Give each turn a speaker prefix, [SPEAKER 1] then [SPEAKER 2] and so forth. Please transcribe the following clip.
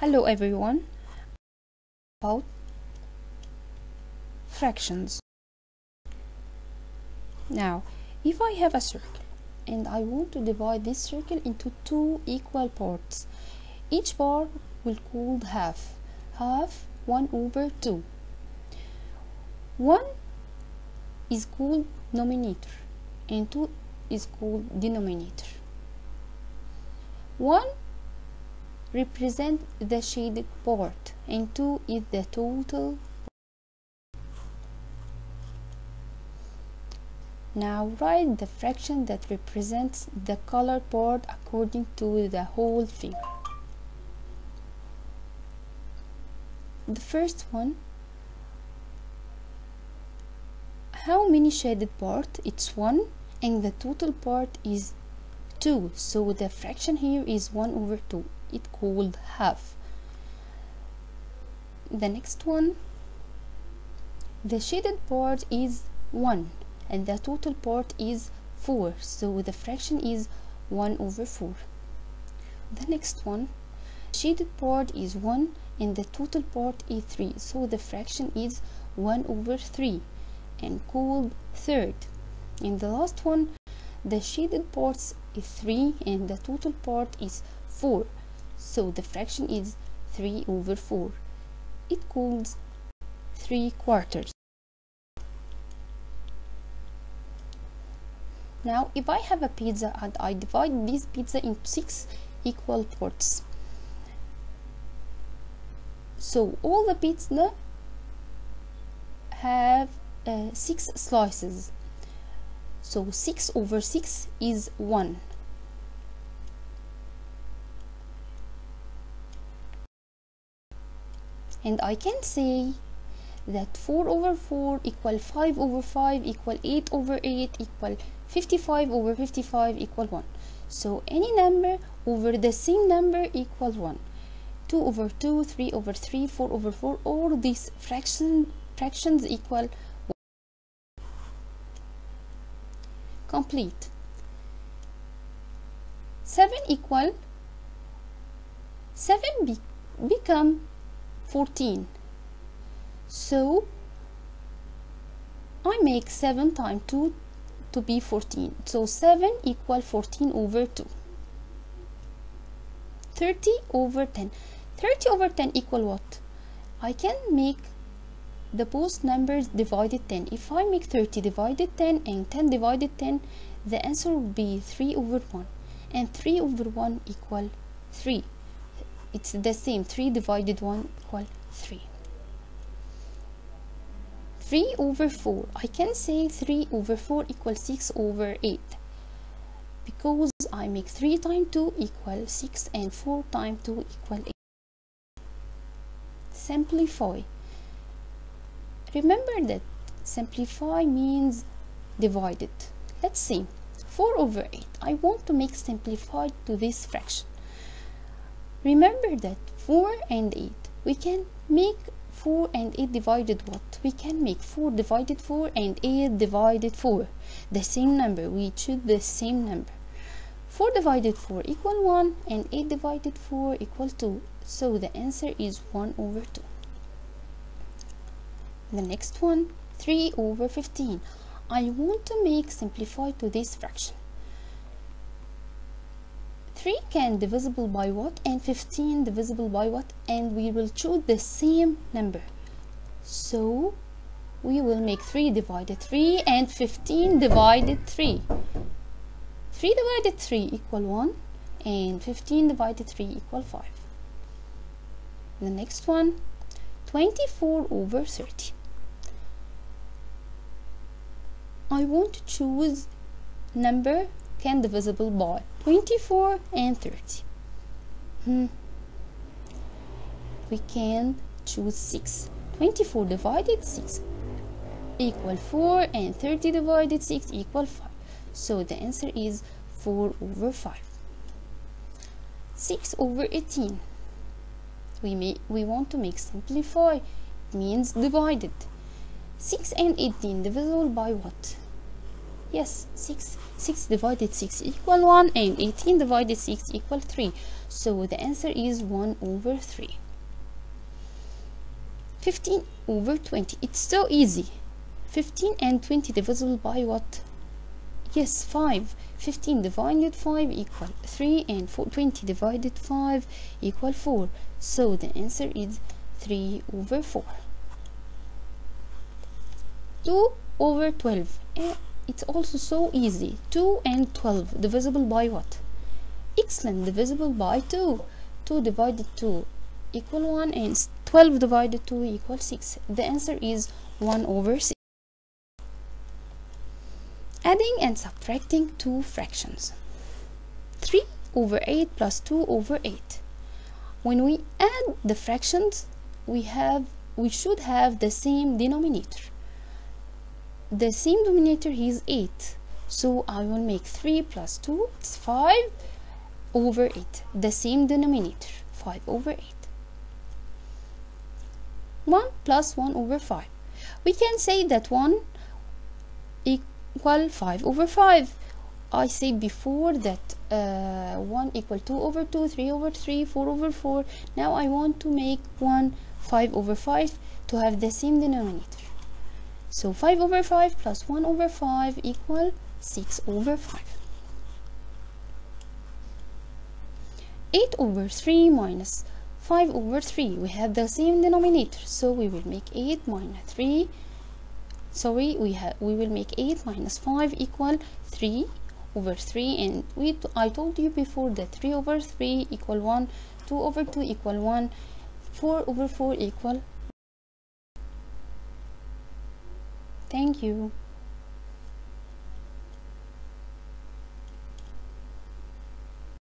[SPEAKER 1] Hello everyone. About fractions. Now, if I have a circle and I want to divide this circle into two equal parts, each part will called half. Half 1 over 2. 1 is called numerator and 2 is called denominator. 1 represent the shaded part and 2 is the total now write the fraction that represents the colored part according to the whole figure. The first one. How many shaded part it's 1 and the total part is 2 so the fraction here is 1 over 2 it could have. The next one the shaded part is 1 and the total part is 4 so the fraction is 1 over 4 the next one shaded part is 1 and the total part is 3 so the fraction is 1 over 3 and called third. In the last one the shaded parts is 3 and the total part is 4 so the fraction is 3 over 4 it calls 3 quarters. Now if I have a pizza and I divide this pizza into 6 equal parts. So all the pizza have uh, 6 slices. So 6 over 6 is 1 and I can say that 4 over 4 equal 5 over 5 equal 8 over 8 equal 55 over 55 equal 1 so any number over the same number equal 1 2 over 2 3 over 3 4 over 4 all these fraction fractions equal 1. complete 7 equal 7 be become 14 so I make 7 times 2 to be 14 so 7 equal 14 over 2 30 over 10 30 over 10 equal what? I can make the both numbers divided 10 if I make 30 divided 10 and 10 divided 10 the answer will be 3 over 1 and 3 over 1 equal 3 it's the same. 3 divided 1 equal 3 3 over 4 I can say 3 over 4 equals 6 over 8 because I make 3 times 2 equal 6 and 4 times 2 equal 8 simplify. Remember that simplify means divided. Let's see. 4 over 8 I want to make simplified to this fraction remember that 4 and 8 we can make 4 and 8 divided what? We can make 4 divided 4 and 8 divided 4 the same number we choose the same number. 4 divided 4 equal 1 and 8 divided 4 equal 2 so the answer is 1 over 2 the next one 3 over 15 I want to make simplify to this fraction 3 can divisible by what? And 15 divisible by what? And we will choose the same number. So we will make 3 divided 3 and 15 divided 3 3 divided 3 equal 1 and 15 divided 3 equal 5 the next one 24 over 30 I want to choose number can divisible by 24 and 30 hmm. we can choose 6 24 divided 6 equal 4 and 30 divided 6 equal 5 so the answer is 4 over 5 6 over 18 we may we want to make simplify. It means divided. 6 and 18 divisible by what yes 6 6 divided 6 equal 1 and 18 divided 6 equal 3 so the answer is 1 over 3 15 over 20 it's so easy. 15 and 20 divisible by what? Yes 5 15 divided 5 equal 3 and 4, 20 divided 5 equal 4 so the answer is 3 over 4 2 over 12 and it's also so easy. 2 and 12 divisible by what? Excellent divisible by 2 2 divided 2 equal 1 and 12 divided 2 equal 6 the answer is 1 over 6 adding and subtracting two fractions. 3 over 8 plus 2 over 8 when we add the fractions we have we should have the same denominator the same denominator is 8 so I will make 3 plus 2 it's 5 over 8 the same denominator 5 over 8 1 plus 1 over 5 we can say that 1 equal 5 over 5 I said before that uh, 1 equal 2 over 2 3 over 3 4 over 4 now I want to make 1 5 over 5 to have the same denominator so 5 over 5 plus 1 over 5 equal 6 over 5 8 over 3 minus 5 over 3 we have the same denominator so we will make 8 minus 3 sorry we have we will make 8 minus 5 equal 3 over 3 and we I told you before that 3 over 3 equal 1 2 over 2 equal 1 4 over 4 equal thank you